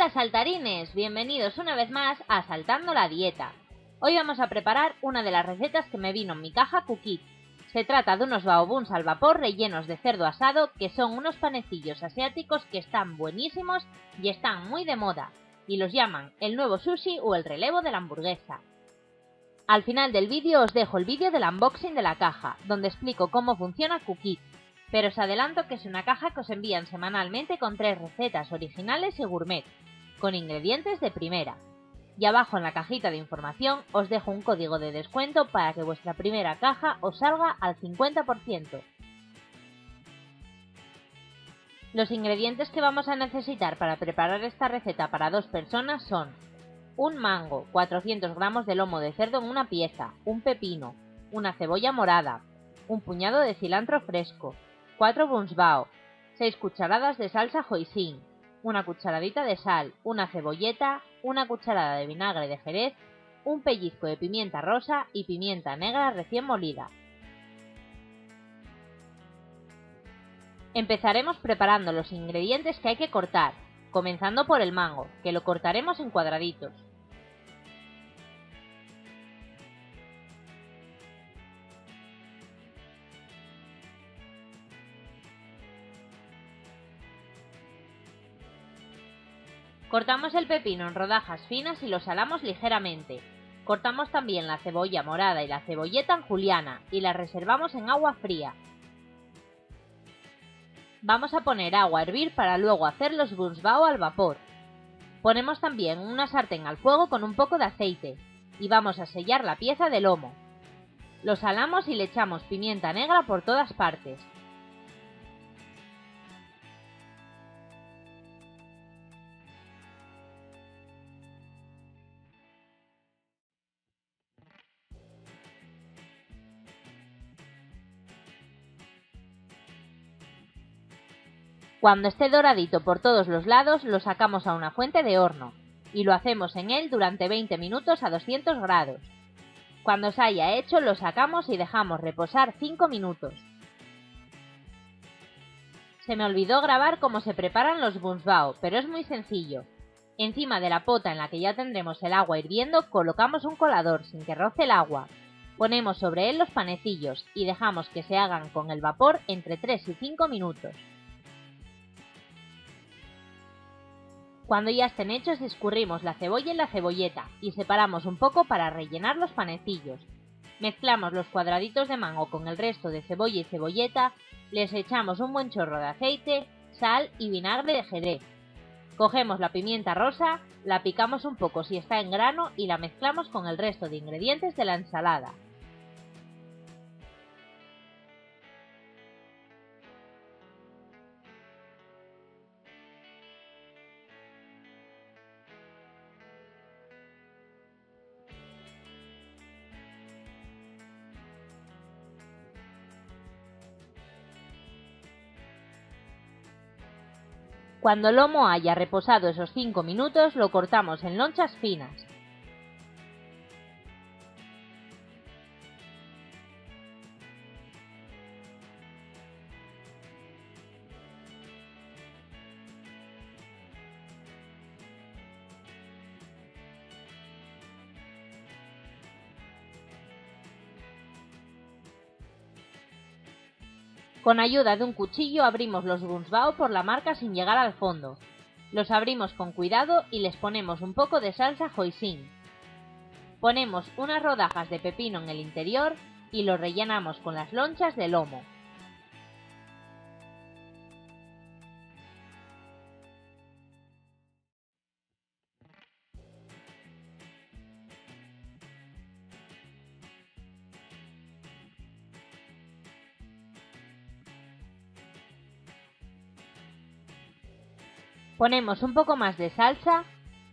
Hola saltarines, bienvenidos una vez más a Saltando la Dieta. Hoy vamos a preparar una de las recetas que me vino en mi caja Cookit. Se trata de unos baobuns al vapor rellenos de cerdo asado que son unos panecillos asiáticos que están buenísimos y están muy de moda y los llaman el nuevo sushi o el relevo de la hamburguesa. Al final del vídeo os dejo el vídeo del unboxing de la caja, donde explico cómo funciona Cookit pero os adelanto que es una caja que os envían semanalmente con tres recetas originales y gourmet, con ingredientes de primera. Y abajo en la cajita de información os dejo un código de descuento para que vuestra primera caja os salga al 50%. Los ingredientes que vamos a necesitar para preparar esta receta para dos personas son un mango, 400 gramos de lomo de cerdo en una pieza, un pepino, una cebolla morada, un puñado de cilantro fresco, 4 bunsbao, 6 cucharadas de salsa hoisin, una cucharadita de sal, una cebolleta, una cucharada de vinagre de jerez, un pellizco de pimienta rosa y pimienta negra recién molida. Empezaremos preparando los ingredientes que hay que cortar, comenzando por el mango, que lo cortaremos en cuadraditos. Cortamos el pepino en rodajas finas y lo salamos ligeramente. Cortamos también la cebolla morada y la cebolleta en juliana y la reservamos en agua fría. Vamos a poner agua a hervir para luego hacer los bunsbao al vapor. Ponemos también una sartén al fuego con un poco de aceite y vamos a sellar la pieza de lomo. Lo salamos y le echamos pimienta negra por todas partes. Cuando esté doradito por todos los lados, lo sacamos a una fuente de horno y lo hacemos en él durante 20 minutos a 200 grados. Cuando se haya hecho, lo sacamos y dejamos reposar 5 minutos. Se me olvidó grabar cómo se preparan los bunsbao, pero es muy sencillo. Encima de la pota en la que ya tendremos el agua hirviendo, colocamos un colador sin que roce el agua. Ponemos sobre él los panecillos y dejamos que se hagan con el vapor entre 3 y 5 minutos. Cuando ya estén hechos escurrimos la cebolla en la cebolleta y separamos un poco para rellenar los panecillos. Mezclamos los cuadraditos de mango con el resto de cebolla y cebolleta, les echamos un buen chorro de aceite, sal y vinagre de jerez. Cogemos la pimienta rosa, la picamos un poco si está en grano y la mezclamos con el resto de ingredientes de la ensalada. Cuando el lomo haya reposado esos 5 minutos, lo cortamos en lonchas finas. Con ayuda de un cuchillo abrimos los bunsbao por la marca sin llegar al fondo. Los abrimos con cuidado y les ponemos un poco de salsa hoisin. Ponemos unas rodajas de pepino en el interior y lo rellenamos con las lonchas de lomo. Ponemos un poco más de salsa,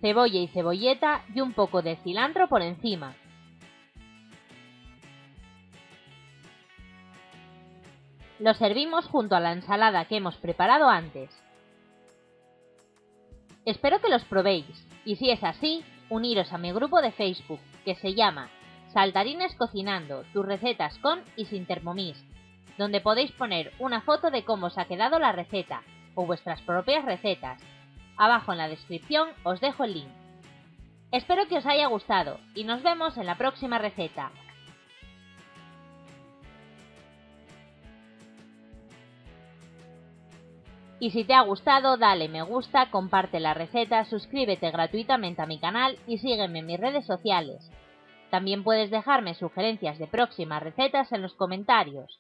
cebolla y cebolleta y un poco de cilantro por encima. Lo servimos junto a la ensalada que hemos preparado antes. Espero que los probéis y si es así, uniros a mi grupo de Facebook que se llama Saltarines Cocinando, tus recetas con y sin Thermomix, donde podéis poner una foto de cómo os ha quedado la receta o vuestras propias recetas Abajo en la descripción os dejo el link. Espero que os haya gustado y nos vemos en la próxima receta. Y si te ha gustado, dale me gusta, comparte la receta, suscríbete gratuitamente a mi canal y sígueme en mis redes sociales. También puedes dejarme sugerencias de próximas recetas en los comentarios.